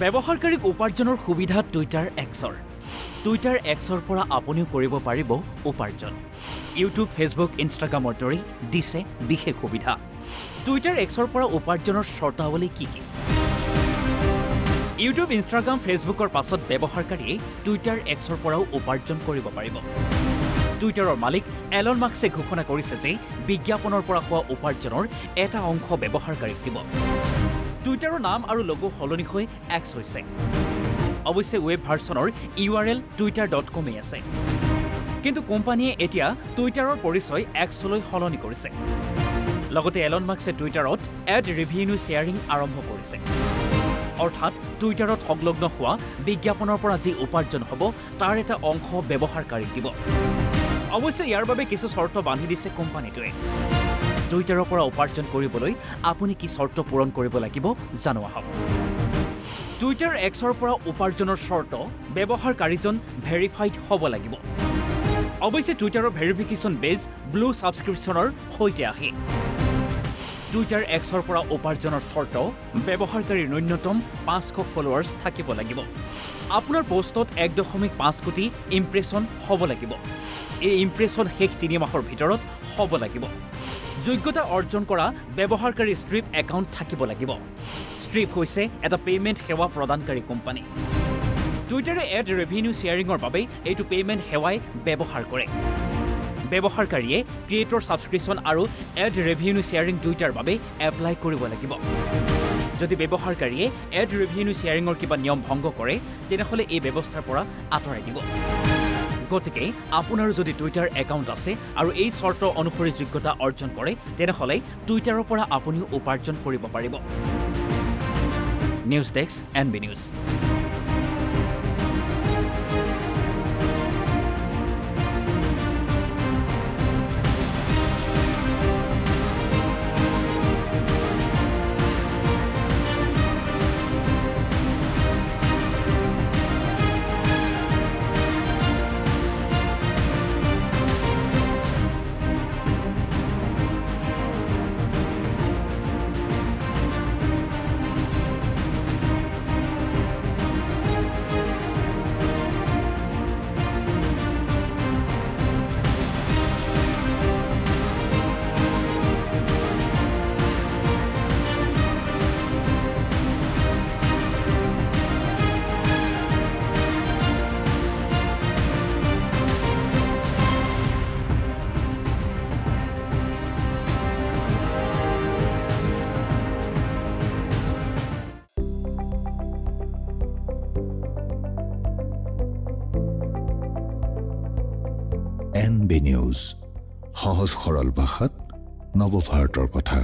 ব্যৱহাৰকাৰীক উপাৰ্জনৰ সুবিধা টুইটাৰ এক্সৰ টুইটাৰ এক্সৰ পৰা আপুনিও কৰিব পাৰিব উপাৰ্জন। ইউটিউব ফেচবুক ইনষ্টাগ্ৰামৰ দৰে দিছে বিশেষ সুবিধা। টুইটাৰ এক্সৰ পৰা উপাৰ্জনৰ চৰ্তাৱলী কি কি? ইউটিউব ইনষ্টাগ্ৰাম ফেচবুকৰ পাছত ব্যৱহাৰকাৰীয়ে টুইটাৰ এক্সৰ পৰাও উপাৰ্জন কৰিব পাৰিব। টুইটাৰৰ মালিক এলন মাৰ্কছে ঘোষণা কৰিছে যে বিজ্ঞাপনৰ পৰা হোৱা উপাৰ্জনৰ এটা অংশ ব্যৱহাৰকাৰীক দিব। টুইটাৰৰ নাম আৰু লগো সলনি হৈ এক্স হৈছে। অৱশ্যে web ভাৰ্চনৰ U R L Twitter dot কমেই আছে। কিন্তু কোম্পানীয়ে এতিয়া টুইটাৰৰ পৰিচয় এক্সলৈ সলনি কৰিছে। লগতে এলন মাৰ্কছে টুইটাৰত এড ৰিভিনিউ শ্বেয়াৰিং আৰম্ভ কৰিছে। অৰ্থাৎ টুইটাৰত সংলগ্ন হোৱা বিজ্ঞাপনৰ পৰা যি উপাৰ্জন হ'ব তাৰ এটা অংশ ব্যৱহাৰকাৰীক দিব। অৱশ্যে ইয়াৰ বাবে কিছু চৰ্ত বান্ধি দিছে কোম্পানীটোৱে। টুইটাৰৰ পৰা উপাৰ্জন কৰিবলৈ আপুনি কি চৰ্ত পূৰণ কৰিব লাগিব জানো আহক টুইটাৰ এক্সৰ পৰা উপাৰ্জনৰ চৰ্ত ব্যৱহাৰকাৰীজন ভেৰিফাইড হ'ব লাগিব। অৱশ্যে টুইটাৰৰ ভেৰিফিকেশ্যন বেজ ব্লু ছাবস্ক্ৰিপশ্যনৰ সৈতে আহে। টুইটাৰ এক্সৰ পৰা উপাৰ্জনৰ চৰ্ত ব্যৱহাৰকাৰীৰ ন্যূনতম পাঁচশ ফলোৱাৰ্ছ থাকিব লাগিব। আপোনাৰ পষ্টত এক দশমিক পাঁচ কোটি ইমপ্ৰেছন হ'ব লাগিব। এই ইমপ্ৰেছন শেষ তিনি মাহৰ ভিতৰত হ'ব লাগিব। যোগ্যতা অৰ্জন কৰা ব্যৱহাৰকাৰী ষ্ট্ৰিপ একাউণ্ট থাকিব লাগিব। ষ্ট্ৰিপ হৈছে এটা পে'মেণ্ট সেৱা প্ৰদানকাৰী কোম্পানী টুইটাৰে এড ৰেভিনিউ শ্বেয়াৰিঙৰ বাবে এইটো পে'মেণ্ট সেৱাই ব্যৱহাৰ কৰে। ব্যৱহাৰকাৰীয়ে ক্ৰিয়েটৰ ছাবস্ক্ৰিপশ্যন আৰু এড ৰেভিনিউ শ্বেয়াৰিং দুয়োটাৰ বাবে এপ্লাই কৰিব লাগিব। যদি ব্যৱহাৰকাৰীয়ে এড ৰেভিনিউ শ্বেয়াৰিঙৰ কিবা নিয়ম ভংগ কৰে তেনেহ'লে এই ব্যৱস্থাৰ পৰা আঁতৰাই দিব। গতিকে আপোনাৰো যদি টুইটাৰ একাউণ্ট আছে আৰু এই চৰ্ত অনুসৰি যোগ্যতা অৰ্জন কৰে তেনেহ'লে টুইটাৰৰ পৰা আপুনিও উপাৰ্জন কৰিব পাৰিব। News desk N B news N B news সহজ সৰল ভাষাত নৱভাৰতৰ কথা।